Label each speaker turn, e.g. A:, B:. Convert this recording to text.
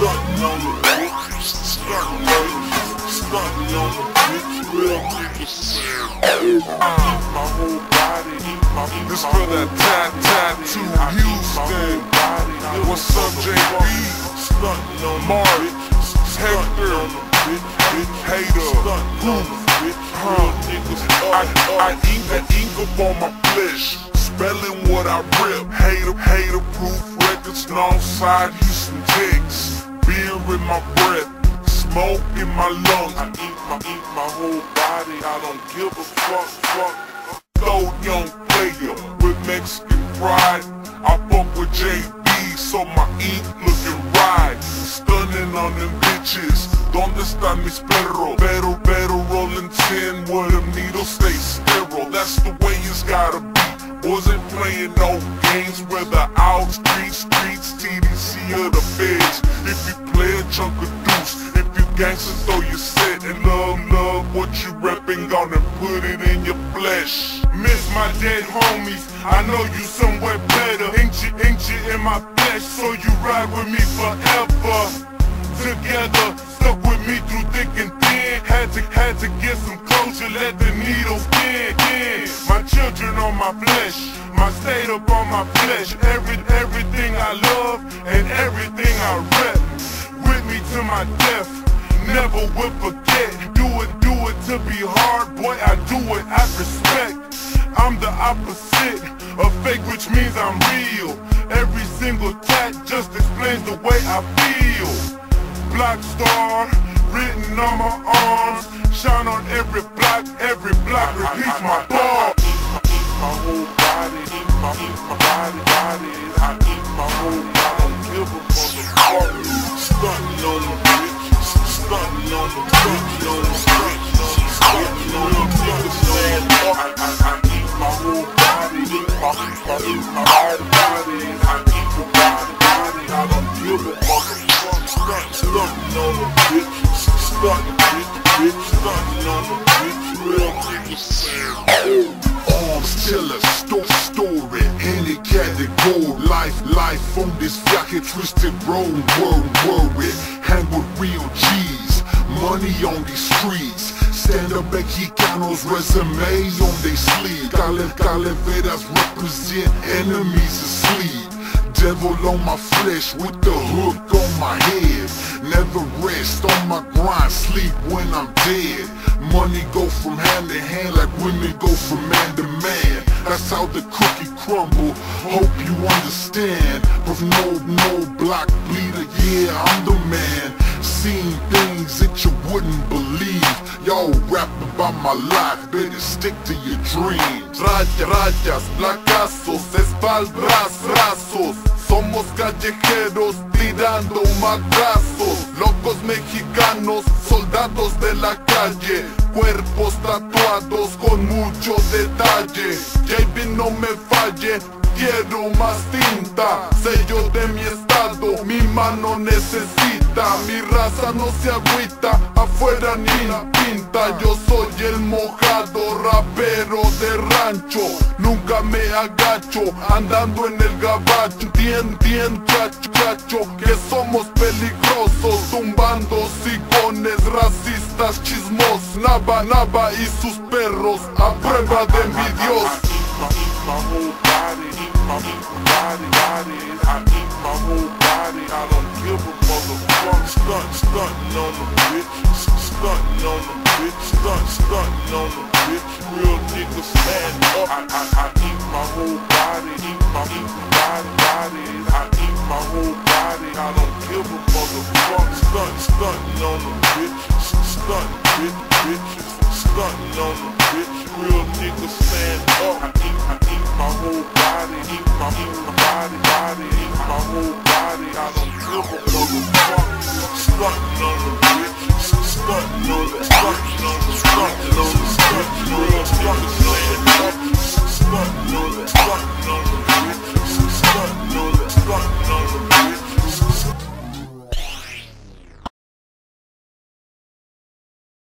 A: stunting on the bitch, stunting on the, stunting on the bitch. Real niggas my whole body,
B: This for that tat tattoo Houston. What's up, JB?
A: Stunting on
B: Mark,
A: bitch,
B: Hector,
A: bitch, bitch,
B: I, I eat that ink up on my flesh, spelling what I rip. Hater, hater proof records, long side Houston jigs. Beer in my breath, smoke in my lungs.
A: I eat my, eat my whole body, I don't give a fuck, fuck.
B: Low young player with Mexican pride. I fuck with JB, so my ink looking right. Stunning on them bitches, donde están mis perros? Pero, Ten, with a needle stay sterile. That's the way it's gotta be. Wasn't playing no games with the out street streets TDC or the feds. If you play a chunk of deuce If you gangsta, throw your set And love, love what you repping, Gonna put it in your flesh.
C: Miss my dead homies I know you somewhere better. Ain't you, ain't you in my flesh? So you ride with me forever. Together my flesh, my state up on my flesh. Every, everything I love and everything I rep. With me to my death, never will forget. Do it, do it to be hard, boy. I do it out respect. I'm the opposite of fake, which means I'm real. Every single tat just explains the way I feel. Black star written on my arms, shine on every block, every block repeats my
A: bitch. I, eat my whole body, body. I eat the body, body. I don't give a motherfucker. Stunting on the bitch, stunting, bitch, bitch, on the bitch. Real niggas say.
B: Arms sto story, any category. Life, life on this viaje twisted road. World worry, hang with real G's. Money on these streets. Stand up Mexicanos resume on they sleeve. Cale, calaveras represent enemies asleep Devil on my flesh with the hook on my head. Never rest on my grind, sleep when I'm dead. Money go from hand to hand like women go from man to man. That's how the cookie crumble, hope you understand. But no, no block bleeder, yeah I'm the man Seen things that you wouldn't believe. Y'all rap about my life, better stick to your dreams.
C: Rayas, rayas, placazos, espaldas, brazos. Somos callejeros tirando madrazos. Locos mexicanos, soldados de la calle. Cuerpos tatuados con mucho detalle. JB no me falle, quiero más tinta. Sello de mi estado, mi mano necesita Mi raza no se agüita, afuera ni la pinta Yo soy el mojado, rapero de rancho Nunca me agacho, andando en el gabacho Tien, tien, chacho, chacho, que somos peligrosos Tumbando sigones, racistas, chismos Nava, Nava y sus perros, a prueba de mi Dios
A: give a motherfucker. Stunt, stunting on the bitch, stunting on the bitch, stunt, stunting on the bitch. Real niggas stand up. I, I, I eat my whole body, eat my, eat my body. I eat my whole body, I don't give a motherfucker. Stunt, stunting on the bitch, stunting, bitch, bitches, stunting on the bitch. Real niggas stand up. Give a motherfucker. Stunting on the bitch, stunting on the, stunting on the, stunting on the, stunting on the, up.